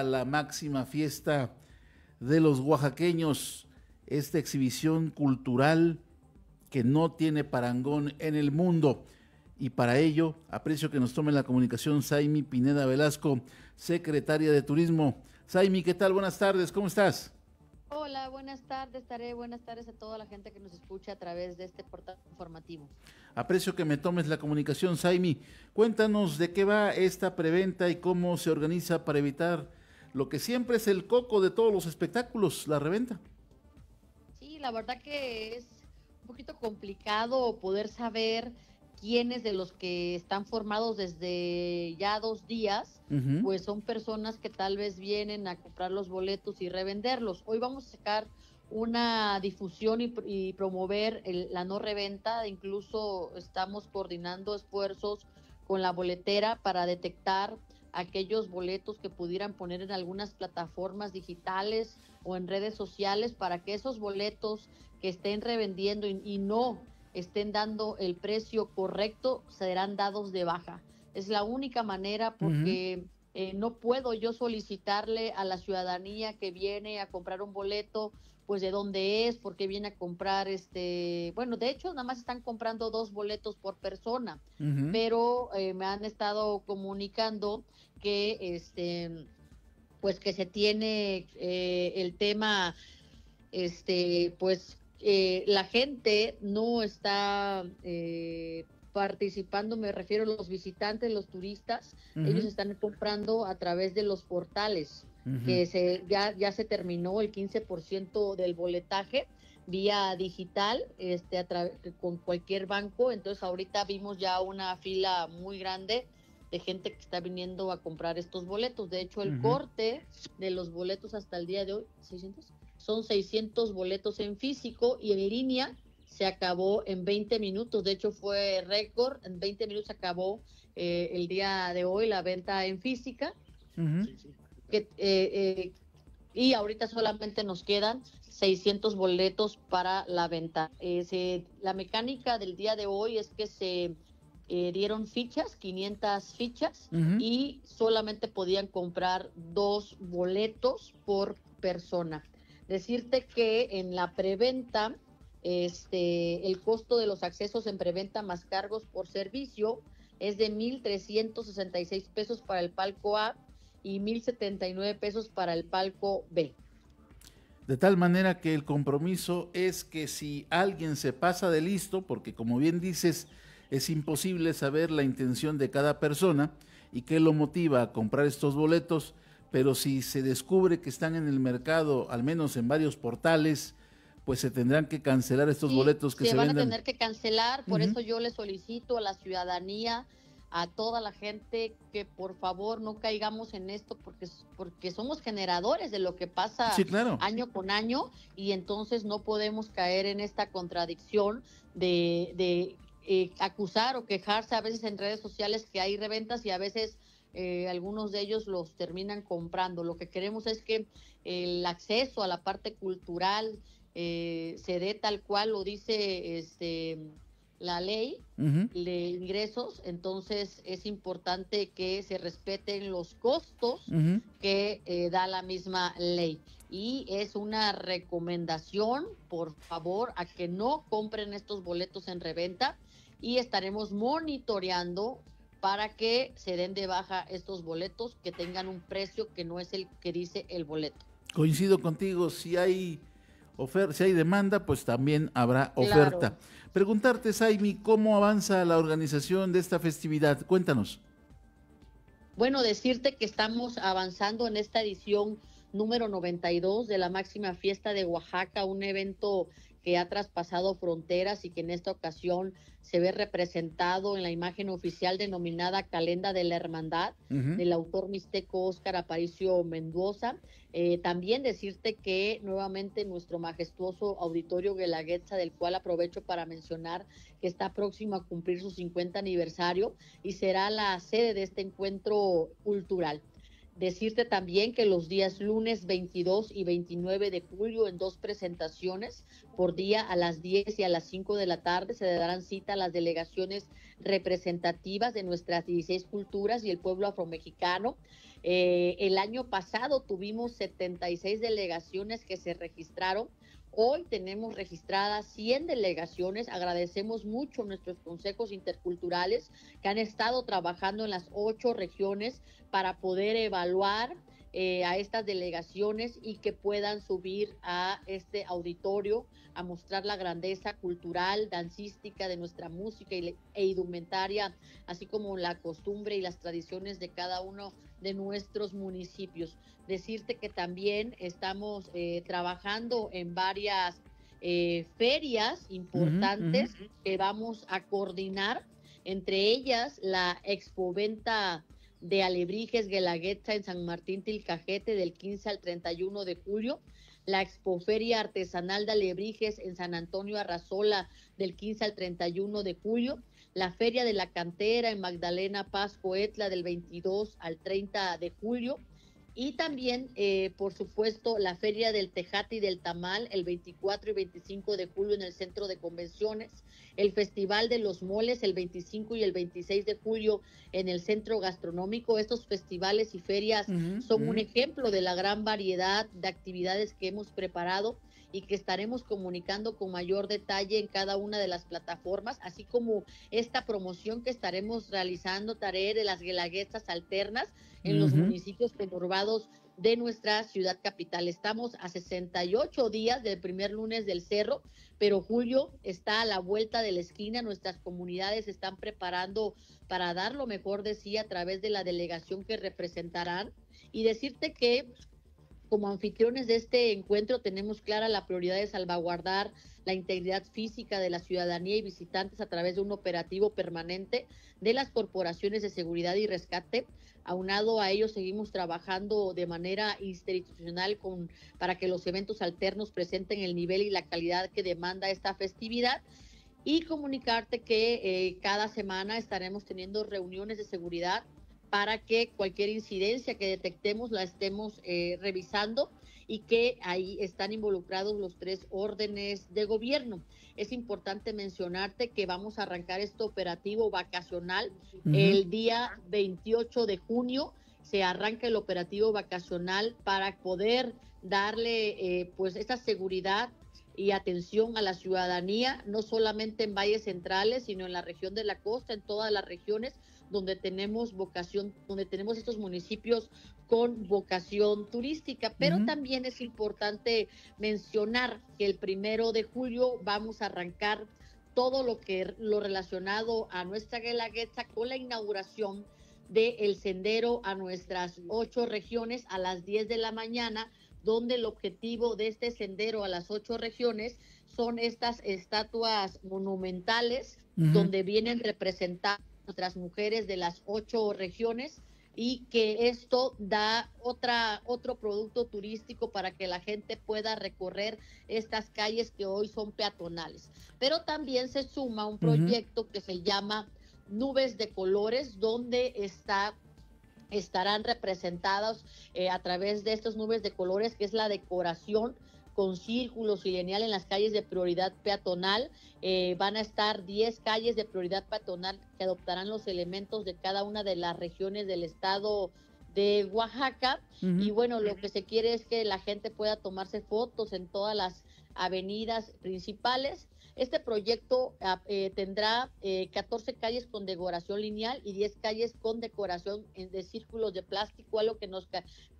la máxima fiesta de los oaxaqueños, esta exhibición cultural que no tiene parangón en el mundo. Y para ello, aprecio que nos tome la comunicación Saimi Pineda Velasco, secretaria de Turismo. Saimi, ¿qué tal? Buenas tardes, ¿cómo estás? Hola, buenas tardes, Taré. Buenas tardes a toda la gente que nos escucha a través de este portal informativo. Aprecio que me tomes la comunicación, Saimi. Cuéntanos de qué va esta preventa y cómo se organiza para evitar lo que siempre es el coco de todos los espectáculos, la reventa. Sí, la verdad que es un poquito complicado poder saber quiénes de los que están formados desde ya dos días, pues son personas que tal vez vienen a comprar los boletos y revenderlos. Hoy vamos a sacar una difusión y, promover la no reventa, incluso estamos coordinando esfuerzos con la boletera para detectar aquellos boletos que pudieran poner en algunas plataformas digitales o en redes sociales para que esos boletos que estén revendiendo y, no estén dando el precio correcto serán dados de baja. Es la única manera porque eh, no puedo yo solicitarle a la ciudadanía que viene a comprar un boleto pues de dónde es, por qué viene a comprar este, bueno, de hecho nada más están comprando dos boletos por persona, pero eh, me han estado comunicando que este, pues que se tiene eh, el tema, este, pues eh, la gente no está participando, me refiero a los visitantes, los turistas, ellos están comprando a través de los portales que se, ya, ya se terminó el 15% del boletaje vía digital este a con cualquier banco. Entonces ahorita vimos ya una fila muy grande de gente que está viniendo a comprar estos boletos. De hecho el corte de los boletos hasta el día de hoy 600 son 600 boletos en físico y en línea se acabó en 20 minutos. De hecho fue récord. En 20 minutos se acabó eh, el día de hoy la venta en física eh, eh, y ahorita solamente nos quedan 600 boletos para la venta. Eh, la mecánica del día de hoy es que se dieron fichas, 500 fichas, y solamente podían comprar dos boletos por persona. Decirte que en la preventa, este, el costo de los accesos en preventa más cargos por servicio es de 1.366 pesos para el palco A y 1.079 pesos para el palco B. De tal manera que el compromiso es que si alguien se pasa de listo, porque como bien dices, es imposible saber la intención de cada persona y qué lo motiva a comprar estos boletos, pero si se descubre que están en el mercado, al menos en varios portales, pues se tendrán que cancelar estos boletos que se, se van a tener que cancelar, por eso yo le solicito a la ciudadanía a toda la gente que por favor no caigamos en esto porque, porque somos generadores de lo que pasa año con año y entonces no podemos caer en esta contradicción de, de eh, acusar o quejarse a veces en redes sociales que hay reventas y a veces eh, algunos de ellos los terminan comprando. Lo que queremos es que el acceso a la parte cultural eh, se dé tal cual lo dice este la ley de ingresos, entonces es importante que se respeten los costos que eh, da la misma ley. Y es una recomendación, por favor, a que no compren estos boletos en reventa y estaremos monitoreando para que se den de baja estos boletos que tengan un precio que no es el que dice el boleto. Coincido contigo, si hay oferta, si hay demanda, pues también habrá oferta. Preguntarte, Saimi, ¿cómo avanza la organización de esta festividad? Cuéntanos. Bueno, decirte que estamos avanzando en esta edición número 92 de la máxima fiesta de Oaxaca, un evento que ha traspasado fronteras y que en esta ocasión se ve representado en la imagen oficial denominada Calenda de la Hermandad del autor mixteco Óscar Aparicio Mendoza. Eh, también decirte que nuevamente nuestro majestuoso auditorio Guelaguetza, del cual aprovecho para mencionar que está próximo a cumplir su 50 aniversario y será la sede de este encuentro cultural. Decirte también que los días lunes 22 y 29 de julio en dos presentaciones por día a las 10 y a las 5 de la tarde se darán cita a las delegaciones representativas de nuestras 16 culturas y el pueblo afromexicano Eh, el año pasado tuvimos 76 delegaciones que se registraron. Hoy tenemos registradas 100 delegaciones. Agradecemos mucho nuestros consejos interculturales que han estado trabajando en las ocho regiones para poder evaluar eh, a estas delegaciones y que puedan subir a este auditorio a mostrar la grandeza cultural, dancística de nuestra música y, e indumentaria, así como la costumbre y las tradiciones de cada uno de nuestros municipios. Decirte que también estamos eh, trabajando en varias eh, ferias importantes que vamos a coordinar, entre ellas la Expoventa de Alebrijes Guelaguetza en San Martín Tilcajete del 15 al 31 de julio, la Expoferia Artesanal de Alebrijes en San Antonio Arrazola del 15 al 31 de julio, la Feria de la Cantera en Magdalena Paz Coetla del 22 al 30 de julio, y también, eh, por supuesto, la Feria del Tejate y del Tamal el 24 y 25 de julio en el Centro de Convenciones, el Festival de los Moles el 25 y el 26 de julio en el Centro Gastronómico. Estos festivales y ferias son un ejemplo de la gran variedad de actividades que hemos preparado y que estaremos comunicando con mayor detalle en cada una de las plataformas, así como esta promoción que estaremos realizando, Tarea de las guelaguetas alternas en los municipios conurbados de nuestra ciudad capital. Estamos a 68 días del primer lunes del cerro, pero julio está a la vuelta de la esquina. Nuestras comunidades están preparando para dar lo mejor de sí a través de la delegación que representarán. Y decirte que como anfitriones de este encuentro tenemos clara la prioridad de salvaguardar la integridad física de la ciudadanía y visitantes a través de un operativo permanente de las corporaciones de seguridad y rescate. Aunado a ello, seguimos trabajando de manera institucional para que los eventos alternos presenten el nivel y la calidad que demanda esta festividad. Y comunicarte que eh, cada semana estaremos teniendo reuniones de seguridad para que cualquier incidencia que detectemos la estemos eh, revisando y que ahí están involucrados los tres órdenes de gobierno. Es importante mencionarte que vamos a arrancar este operativo vacacional el día 28 de junio. Se arranca el operativo vacacional para poder darle eh, pues esta seguridad y atención a la ciudadanía, no solamente en valles centrales, sino en la región de la costa, en todas las regiones, donde tenemos vocación, donde tenemos estos municipios con vocación turística, pero también es importante mencionar que el primero de julio vamos a arrancar todo lo que lo relacionado a nuestra Guelaguetza con la inauguración del el sendero a nuestras ocho regiones a las 10 de la mañana, donde el objetivo de este sendero a las ocho regiones son estas estatuas monumentales, donde vienen representadas nuestras mujeres de las ocho regiones y que esto da otra otro producto turístico para que la gente pueda recorrer estas calles que hoy son peatonales. Pero también se suma un proyecto que se llama Nubes de Colores, donde está estarán representados eh, a través de estas nubes de colores, que es la decoración con círculos y lineal en las calles de prioridad peatonal. Eh, van a estar 10 calles de prioridad peatonal que adoptarán los elementos de cada una de las regiones del estado de Oaxaca. Y bueno, lo que se quiere es que la gente pueda tomarse fotos en todas las avenidas principales. Este proyecto ah, eh, tendrá 14 eh, calles con decoración lineal y 10 calles con decoración de círculos de plástico, algo que nos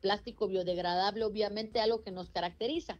plástico biodegradable, obviamente algo que nos caracteriza.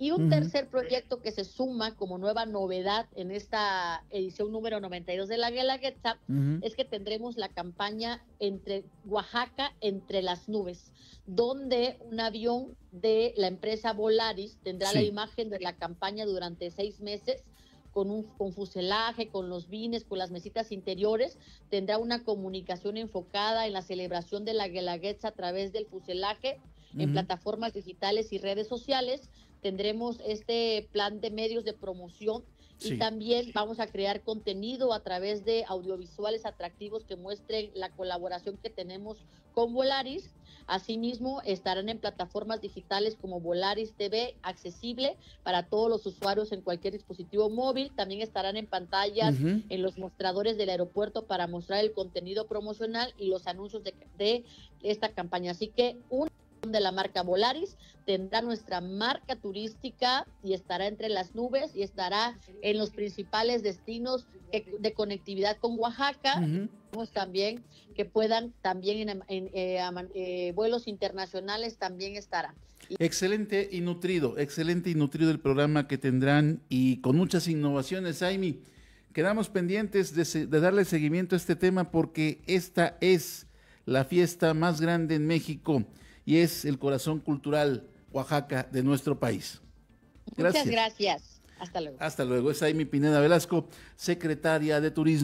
Y un tercer proyecto que se suma como nueva novedad en esta edición número 92 de la Guelaguetza es que tendremos la campaña entre Oaxaca entre las nubes, donde un avión de la empresa Volaris tendrá la imagen de la campaña durante seis meses con un con fuselaje, con los vines, con las mesitas interiores, tendrá una comunicación enfocada en la celebración de la Guelaguetza a través del fuselaje en plataformas digitales y redes sociales tendremos este plan de medios de promoción y también vamos a crear contenido a través de audiovisuales atractivos que muestren la colaboración que tenemos con Volaris. Asimismo, estarán en plataformas digitales como Volaris TV, accesible para todos los usuarios en cualquier dispositivo móvil. También estarán en pantallas en los mostradores del aeropuerto para mostrar el contenido promocional y los anuncios de, de esta campaña. Así que un de la marca Volaris, tendrá nuestra marca turística y estará entre las nubes y estará en los principales destinos de conectividad con Oaxaca. También que puedan también en, eh, eh, vuelos internacionales también estará. Excelente y nutrido, excelente y nutrido el programa que tendrán y con muchas innovaciones, Aimi. Quedamos pendientes de, de darle seguimiento a este tema porque esta es la fiesta más grande en México y es el corazón cultural Oaxaca de nuestro país. Gracias. Muchas gracias. Hasta luego. Hasta luego. Es Aimi Pineda Velasco, secretaria de Turismo.